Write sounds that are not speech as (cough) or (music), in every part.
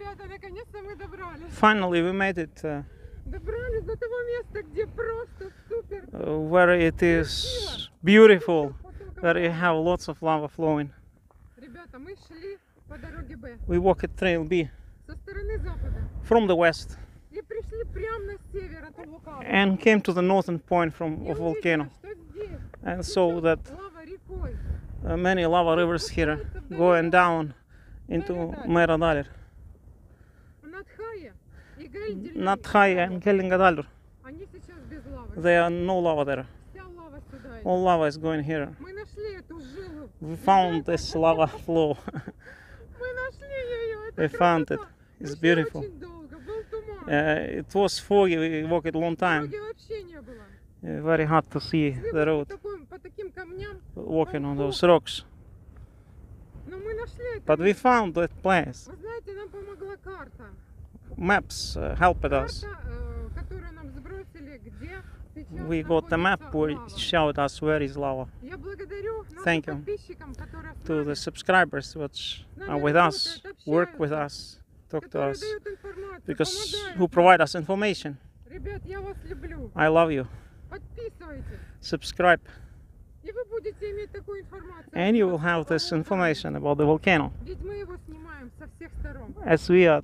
Ребята, наконец-то мы добрались. Finally, we made it uh, Добрались до того места, где просто супер. uh, where it is beautiful, where you have lots of lava flowing. Ребята, мы шли по дороге Б We walk at Trail B со стороны запада from the west и пришли прямо на север от вулкана. and came to the northern point from И of увидели, volcano что здесь and saw that лава рекой. uh, many lava rivers here going down into Meradalir, Nátthagi and dollar. There are no lava there. All lava is going here. We found this lava flow. (laughs) we found it. It's beautiful. Uh, it was foggy, we walked a long time. Uh, very hard to see the road. Walking on those rocks. But we found that place maps э, uh, helped us. We got the map which showed us where is Lava. Thank you to the subscribers which are with us, work with us, talk to us, because who provide us information. I love you. Subscribe. And you will have this information about the volcano. As we are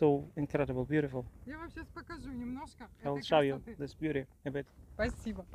so incredible, beautiful. Я вам сейчас покажу немножко I'll этой show you красоты. this beauty a bit. Спасибо.